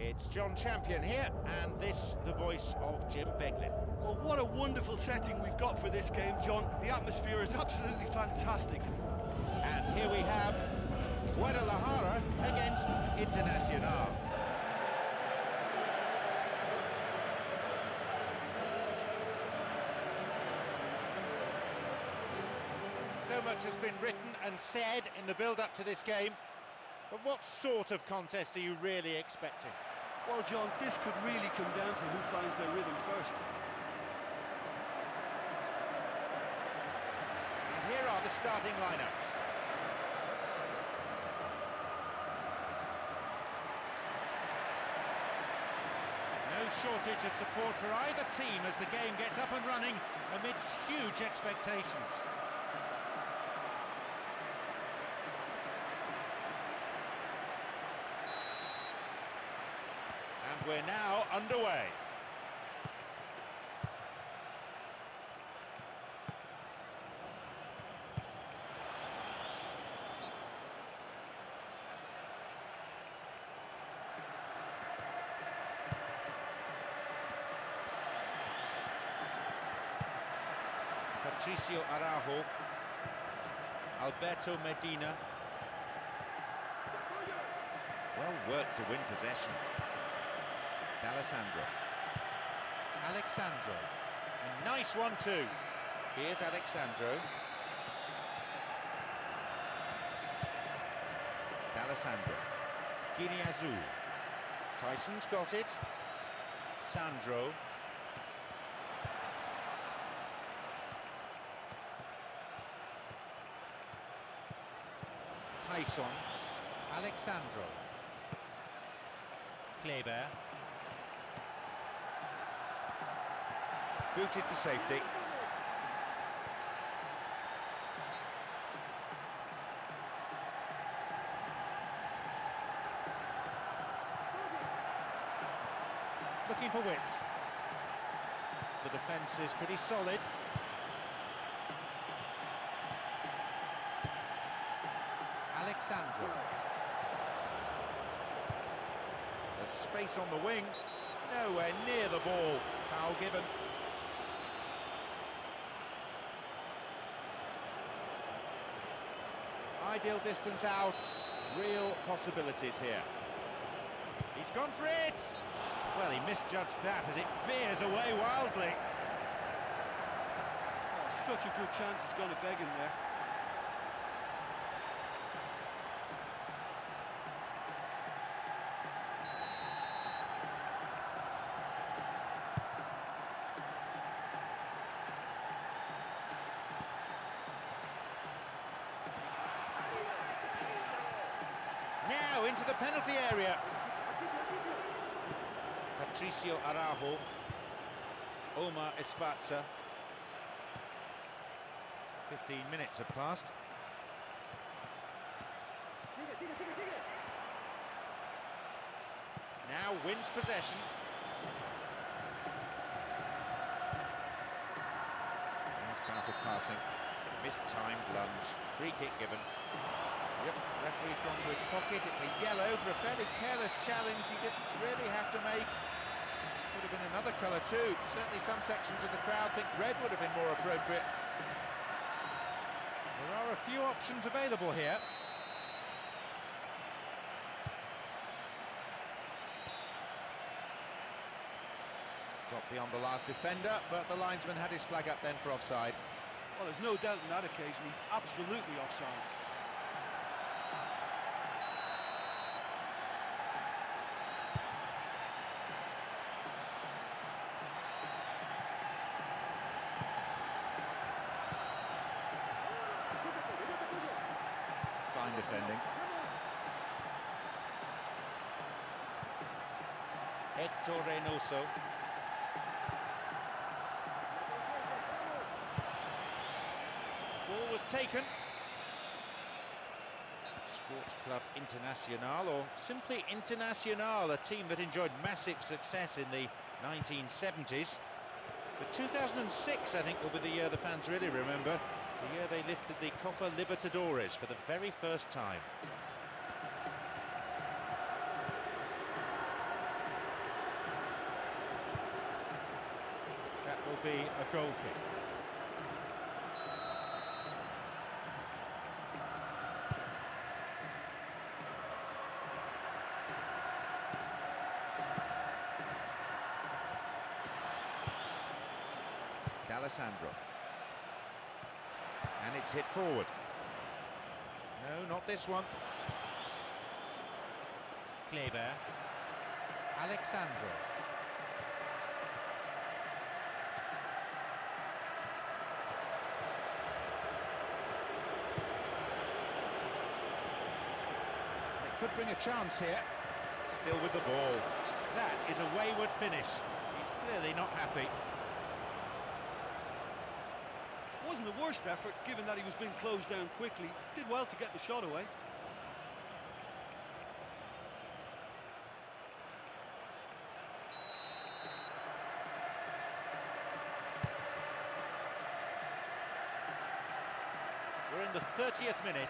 It's John Champion here, and this the voice of Jim Beglin. Well, what a wonderful setting we've got for this game, John. The atmosphere is absolutely fantastic. And here we have Guadalajara against Internacional. So much has been written and said in the build-up to this game, but what sort of contest are you really expecting? Well, John, this could really come down to who finds their rhythm first. And here are the starting lineups. No shortage of support for either team as the game gets up and running amidst huge expectations. We're now underway. Patricio Araujo, Alberto Medina. Well worked to win possession. D'Alessandro. Alecsandro. A nice one too. Here's Alecsandro. D'Alessandro. Guinea. Taison's got it. Sandro. Taison. Alecsandro. Kleber. Booted to safety. Looking for width. The defence is pretty solid. Alecsandro. There's space on the wing. Nowhere near the ball. Foul given. Ideal distance out, real possibilities here. He's gone for it! Well, he misjudged that as it veers away wildly. Oh, such a good chance he's going to beg him there. Now into the penalty area. Patricio Araujo. Omar Esparza. 15 minutes have passed. Now wins possession. Nice bout passing. Mistimed lunge. Free kick given. Yep, referee's gone to his pocket. It's a yellow for a fairly careless challenge he didn't really have to make. Would have been another colour too. Certainly some sections of the crowd think red would have been more appropriate. There are a few options available here. Got beyond the last defender, but the linesman had his flag up then for offside. Well, there's no doubt on that occasion he's absolutely offside. Fine defending. Hector Reynoso. Ball was taken. Sports Club Internacional, or simply Internacional, a team that enjoyed massive success in the 1970s. But 2006, I think, will be the year the fans really remember the year they lifted the Copa Libertadores for the very first time. That will be a goal kick. D'Alessandro. It's hit forward. No, not this one. Kleber. Alecsandro. It could bring a chance here. Still with the ball. That is a wayward finish. He's clearly not happy. Worst effort, given that he was being closed down quickly. Did well to get the shot away. We're in the 30th minute.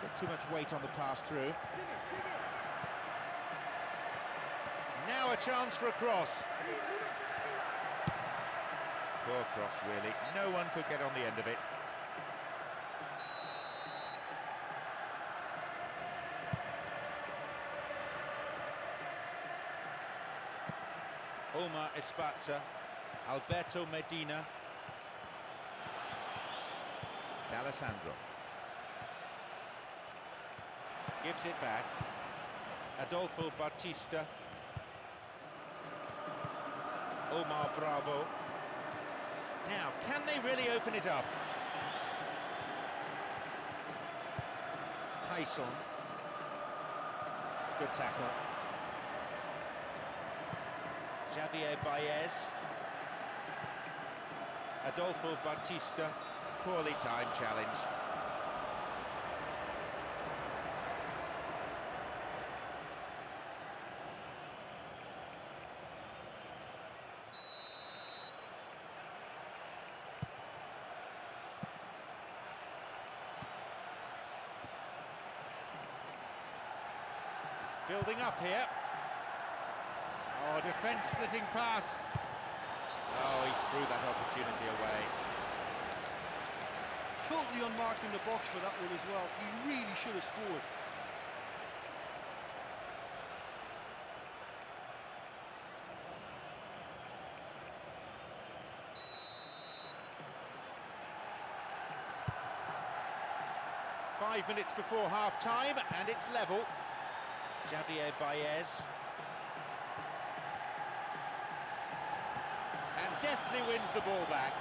Bit too much weight on the pass through. Now a chance for a cross. Poor cross, really. No one could get on the end of it. Omar Esparza, Alberto Medina, D'Alessandro. Gives it back. Adolfo Bautista. Omar Bravo. Now, can they really open it up? Taison. Good tackle. Javier Baez. Adolfo Bautista. Poorly timed challenge. Building up here. Oh, defence splitting pass. Oh, he threw that opportunity away. Totally unmarked in the box for that one as well. He really should have scored. Five minutes before half-time, and it's level. Javier Baez. And deftly wins the ball back.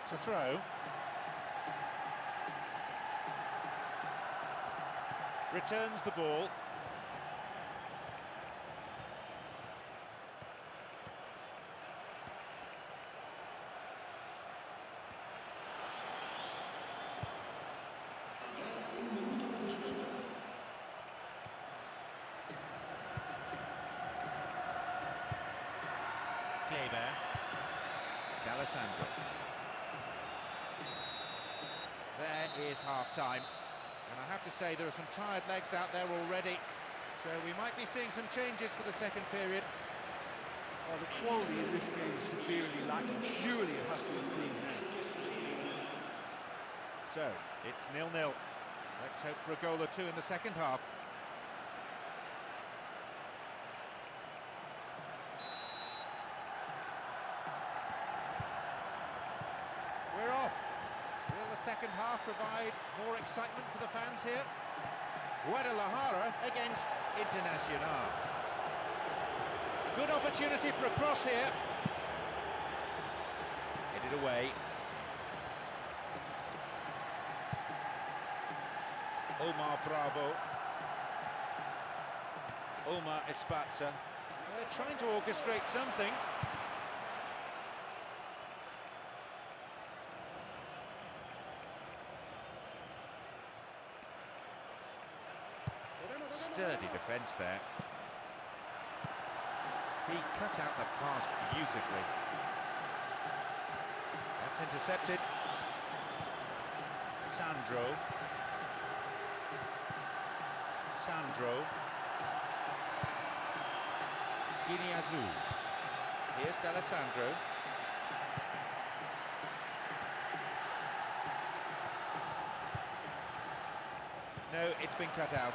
That's a throw. Returns the ball. Kleber. D'Alessandro. There is half-time. And I have to say, there are some tired legs out there already. So we might be seeing some changes for the second period. Oh, the quality in this game is severely lacking. Surely it has to improve now. So, it's nil-nil. Let's hope for a goal or two in the second half. We're off. Will the second half provide more excitement for the fans here? Guadalajara against Internacional. Good opportunity for a cross here. Headed away. Omar Bravo. Omar Esparza. They're trying to orchestrate something. Sturdy defence there. He cut out the pass beautifully. That's intercepted. Sandro. Sandro. Guiñazú. Here's D'Alessandro. No, it's been cut out.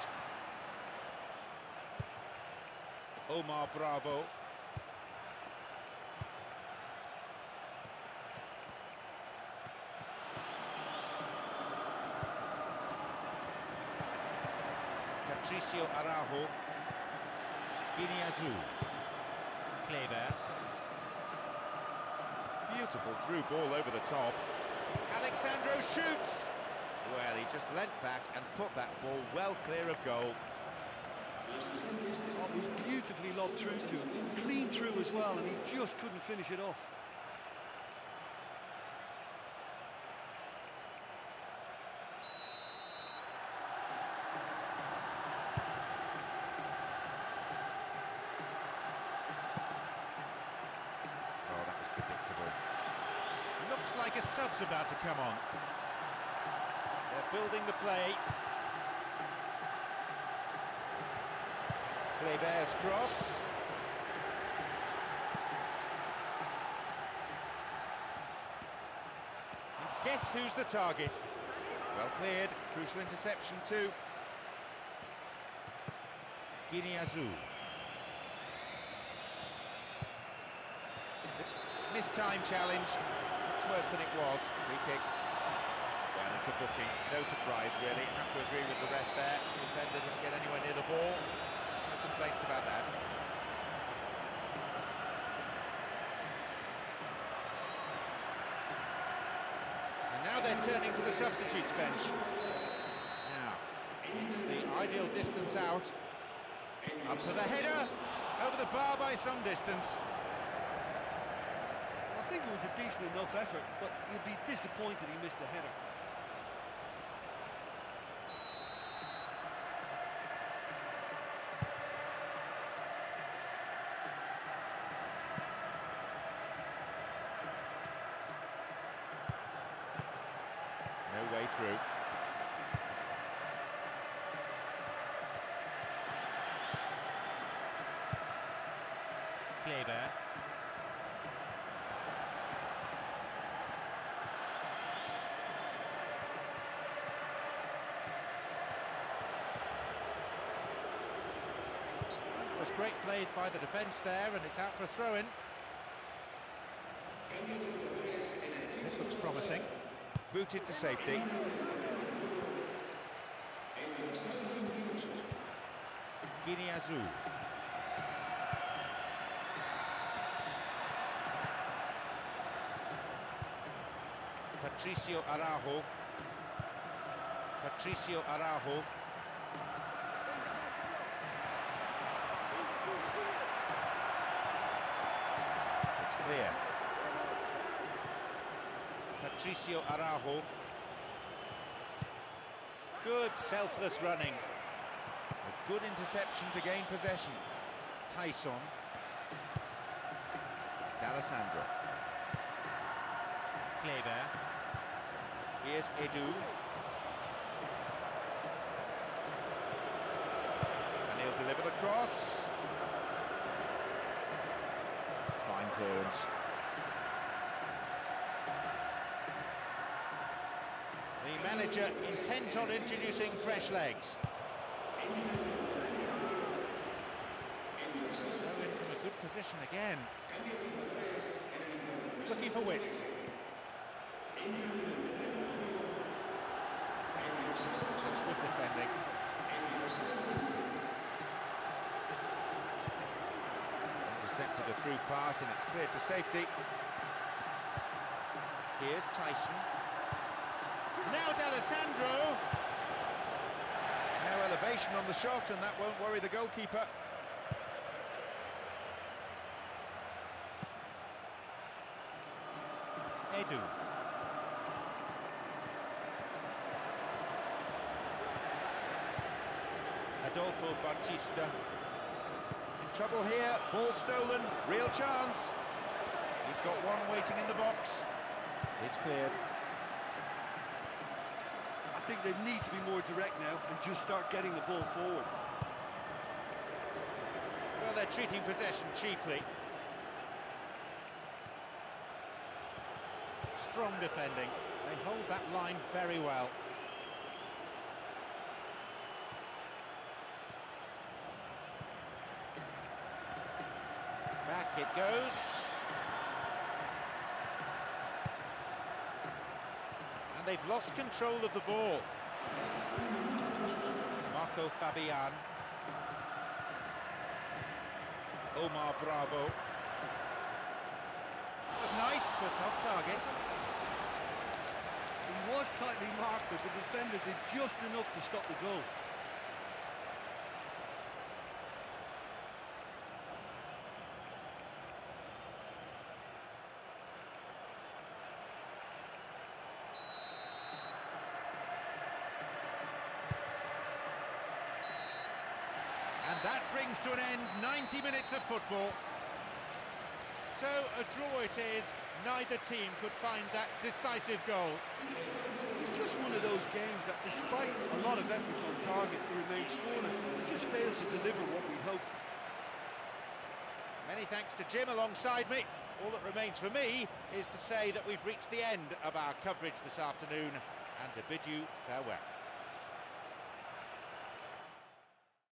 Omar Bravo. Patricio Araujo. Guiñazú. Kleber. Beautiful through ball over the top. Alecsandro shoots! Well, he just leant back and put that ball well clear of goal. Oh, it was beautifully lobbed through to him, clean through as well, and he just couldn't finish it off. Oh, that was predictable. Looks like a sub's about to come on. They're building the play. Kleber's cross. And guess who's the target? Well cleared, crucial interception too. Guiñazú. St- Missed time challenge. Much worse than it was. Free kick. Well, it's a booking. No surprise, really. Have to agree with the ref there. The defender didn't get anywhere near the ball. No about that. And now they're turning to the substitutes bench. Now, it's the ideal distance out. Up for the header. Over the bar by some distance. I think it was a decent enough effort, but you'd be disappointed he missed the header. Through. Kleber. Was great play by the defence there, and it's out for a throw-in. This looks promising. Booted to safety. Guiñazú. Patricio Araujo. Patricio Araujo. It's clear. Patricio Araujo. Good selfless running. A good interception to gain possession. Taison. D'Alessandro. Kleber. Here's Edu. And he'll deliver the cross. Fine clearance. Manager intent on introducing fresh legs. In from a good position again. Looking for width. That's good defending. Intercepted a through pass and it's cleared to safety. Here's Taison. Now D'Alessandro. No elevation on the shot and that won't worry the goalkeeper. Edu. Adolfo Bautista. In trouble here, ball stolen, real chance. He's got one waiting in the box. It's cleared. Think they need to be more direct now and just start getting the ball forward. Well, they're treating possession cheaply. Strong defending. They hold that line very well. Back it goes. They've lost control of the ball. Marco Fabian. Omar Bravo. That was nice, but off target. He was tightly marked, but the defender did just enough to stop the goal. And that brings to an end 90 minutes of football. So a draw it is. Neither team could find that decisive goal. It's just one of those games that despite a lot of efforts on target, it remains scoreless. They just failed to deliver what we hoped. Many thanks to Jim alongside me. All that remains for me is to say that we've reached the end of our coverage this afternoon and to bid you farewell.